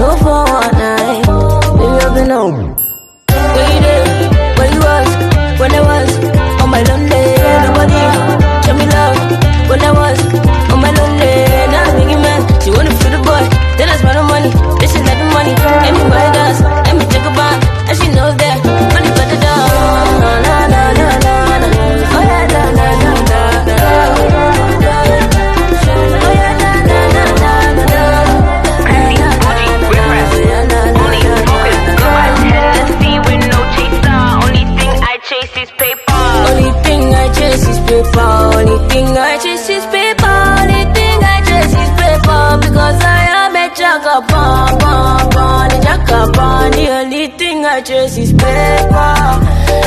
no for one night. Baby, I've been home. Thing I chase is paper.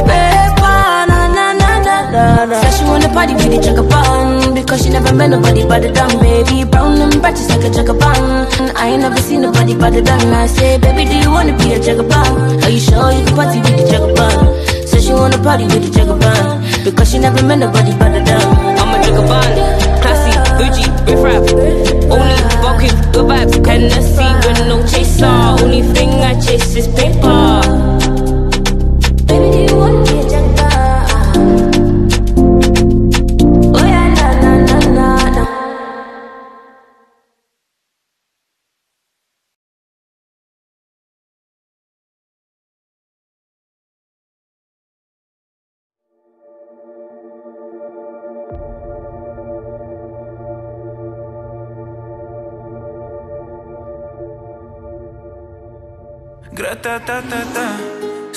Paper, na na na na na na. Said she wanna party with the jagabon. Because she never met nobody but the dumb baby. Brown and patches like a jagabon. I ain't never seen nobody but the dumb. I say, baby, do you wanna be a jagabon? Are you sure you can party with the jagabon? Said she wanna party with the jagaban Because she never met nobody but the dumb I'm a jagaban, classy, bougie, riff rap. Only with good vibes, Hennessy with no chaser. Only thing I chase is paper. Baby, do you wanna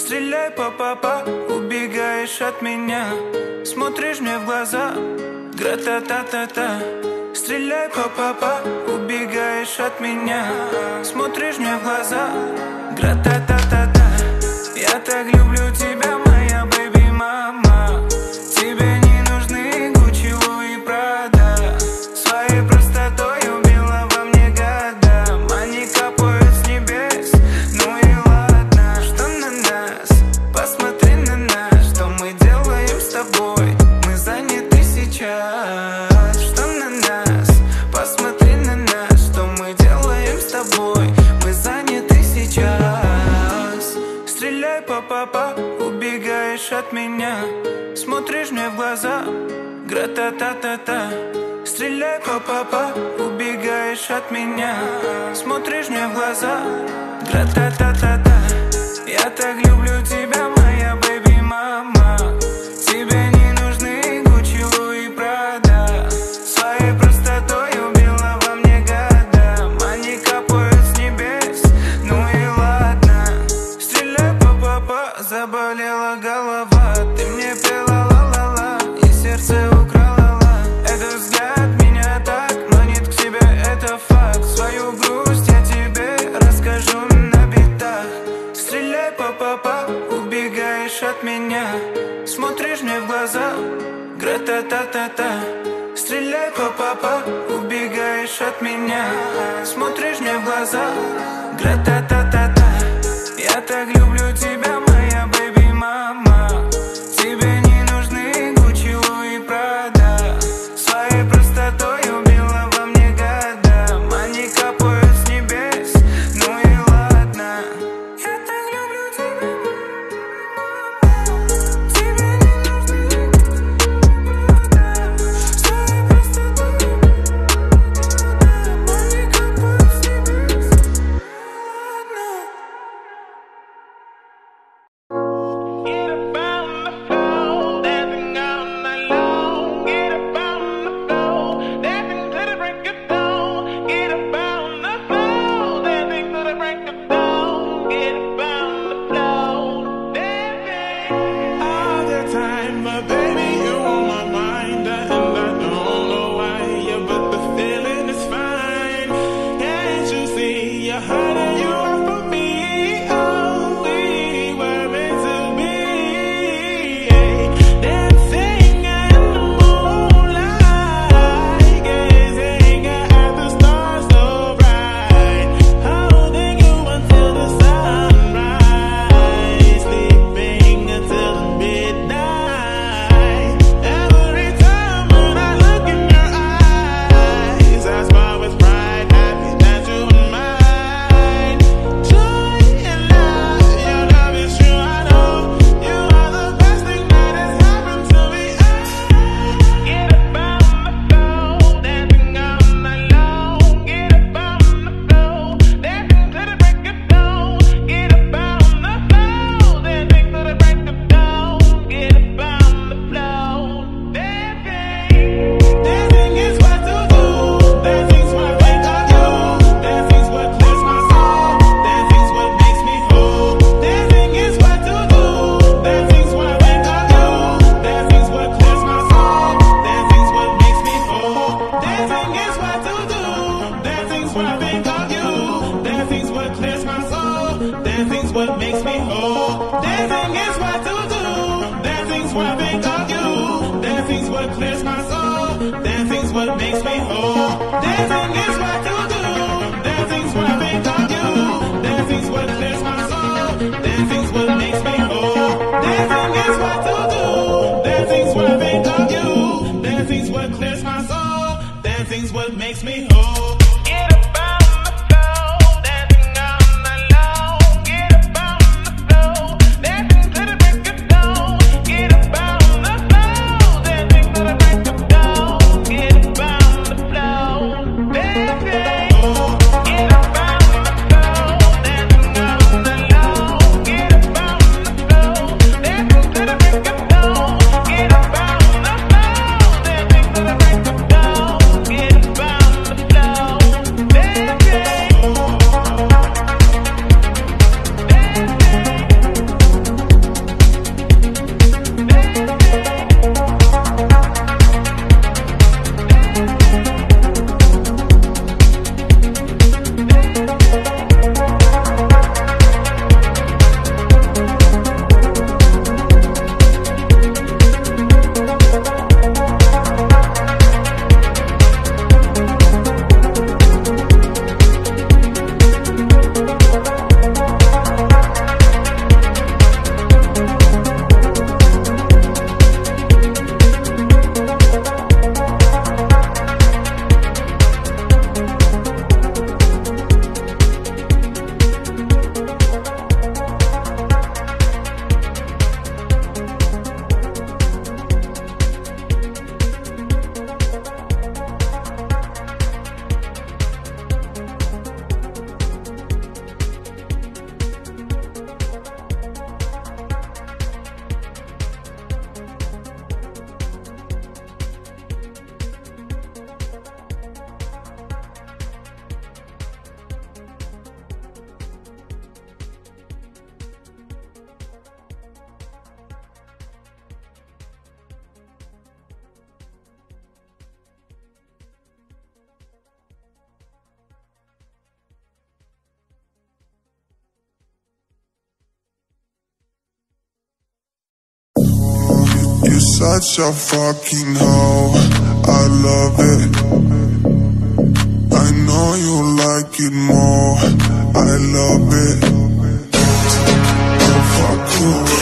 Стреляй по папа, убегаешь от меня. Смотришь мне в глаза Гра-та-та-та-та. Стреляй по папа, убегаешь от меня. Смотришь мне в глаза Гра-та-та-та-та. Я так люблю тебя, По папа, убегаешь от меня. Смотришь мне в глаза, гра-та-та-та-та. Стреляй папа, убегаешь от меня. Смотришь мне в глаза, гра-та-та-та-та. Я так люблю тебя, заболела голова. Ты мне пела ла-ла-ла и сердце украла ла Этот взгляд меня так манит к себе, это факт. Свою грусть я тебе расскажу на битах. Стреляй по папа, убегаешь от меня. Смотришь мне в глаза, гра-та-та-та-та. Стреляй по папа, убегаешь от меня. Смотришь мне в глаза, гра-та-та-та-та what makes me Such a fucking hoe, I love it. I know you like it more, I love it. Don't fuck you.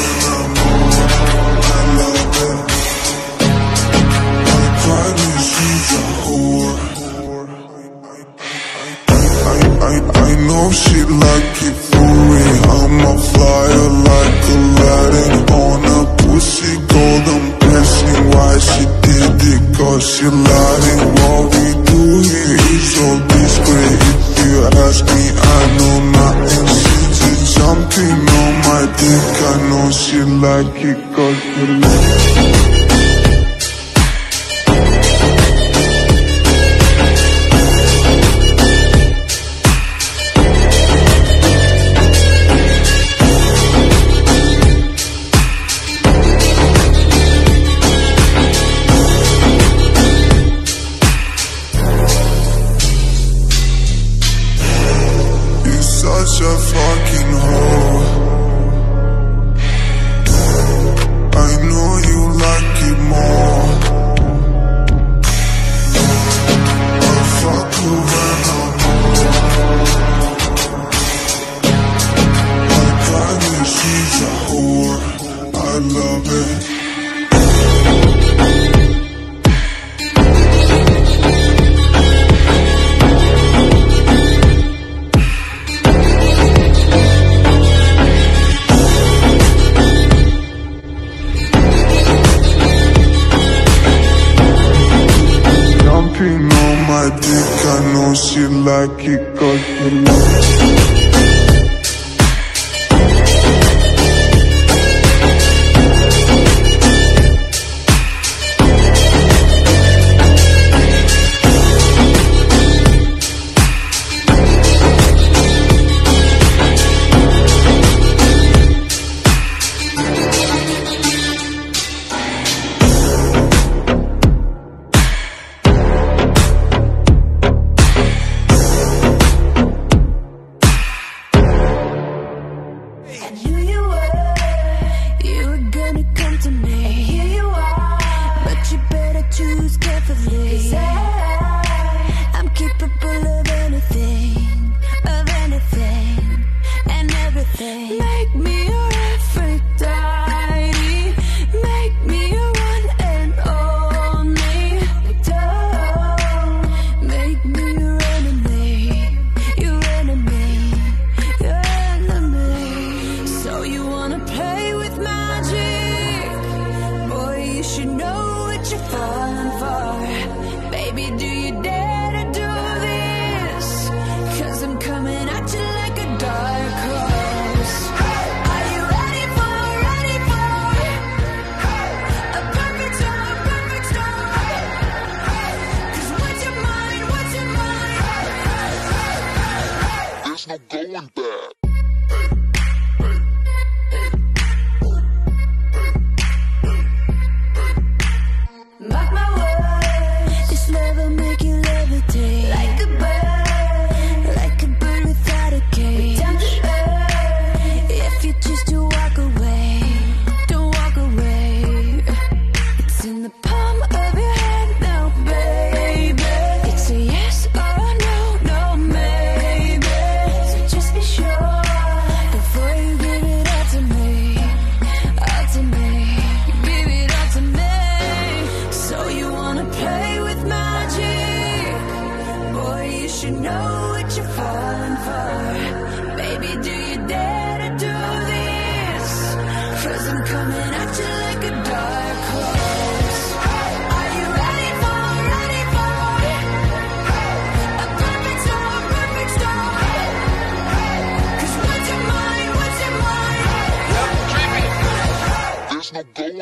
think I know she like it cause she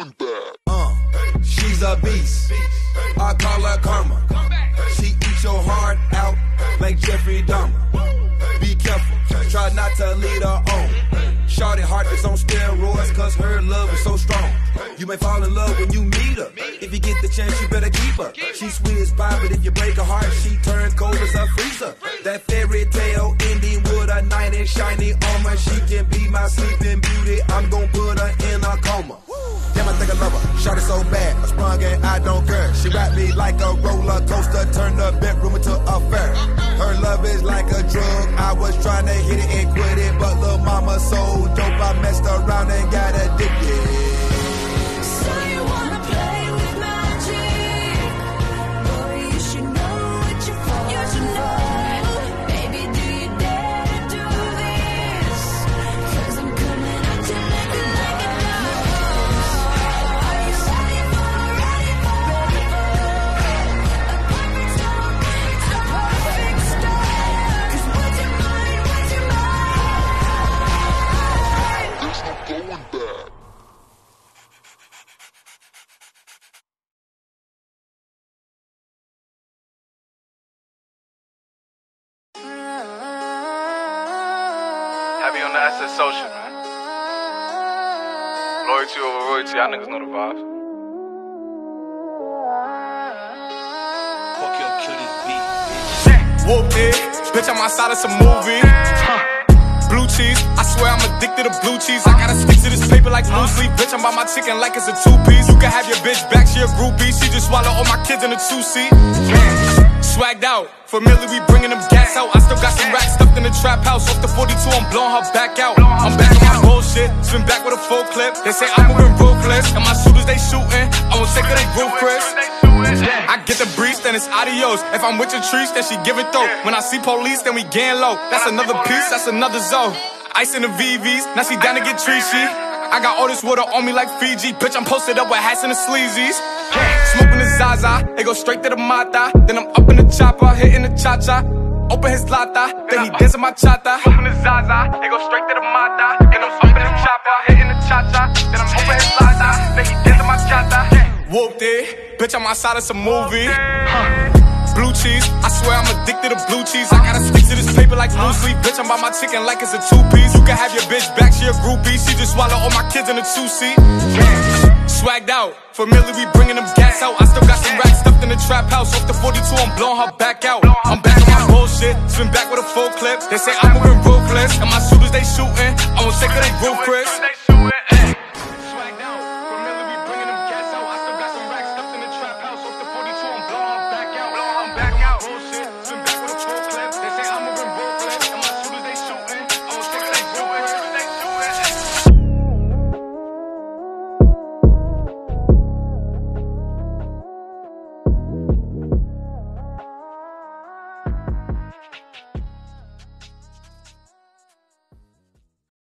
going back. Uh, she's a beast. I call her karma. She eats your heart out like Jeffrey Dahmer. Be careful, try not to lead her on. Shorty heart is on steroids cause her love is so strong. You may fall in love when you meet her. If you get the chance, you better keep her. She's sweet as pie, but if you break her heart, she turns cold as a freezer. That fairy tale ending with a knight in shiny armor. She can be my sleeping beauty. I'm gonna put her in a coma. Shot it so bad, I sprung and I don't care. She wrapped me like a roller coaster, turned the bedroom into a fair. Her love is like a drug. I was trying to hit it and quit it, but little mama so dope, I messed around and got addicted. So you wanna Heavy on the SS social, man. Loyalty over royalty, y'all niggas know the vibes. Fuck your kill this beat. Whoop it, bitch, I'm outside of some movie. Huh. Blue cheese, I swear I'm addicted to blue cheese. I gotta stick to this paper like blue sleep. Bitch, I'm by my chicken like it's a two piece. You can have your bitch back, she a groupie. She just swallow all my kids in a two seat. Swagged out, familiar, we bringing them gas out. I still got some racks stuffed in the trap house. Off the 42, I'm blowing her back out. I'm back on my bullshit, spin back with a full clip. They say I'm moving ruthless, and my shooters they shooting. I won't take her, they Chris. I get the breeze, then it's adios. If I'm with your trees, then she give it though. When I see police, then we gang low. That's another piece, that's another zone. Ice in the VVs, now she down to get treachy. I got all this water on me like Fiji. Bitch, I'm posted up with hats and the sleazies. Zaza, it go straight to the Mata. Then I'm up in the chopper, hitting the cha cha. Open his lata, then he dancing my chata. Smoking the Zaza, it go straight to the Mata. Then I'm up in the chopper, hitting the cha cha. Then I'm open his lata, then he dancing my chata. Whooped it, bitch, I'm outside of some movie. Blue cheese, I swear I'm addicted to blue cheese. I gotta stick to this paper like blue sleep. Bitch, I'm by my chicken like it's a two piece. You can have your bitch back, she a groupie. She just swallow all my kids in a two seat. Swagged out, familiar, we bringing them gas out. I still got some racks stuffed in the trap house. Off the 42, I'm blowing her back out. I'm back on my bullshit, spin back with a full clip. They say I'm moving ruthless, and my shooters they shooting. I won't take her, they Chris.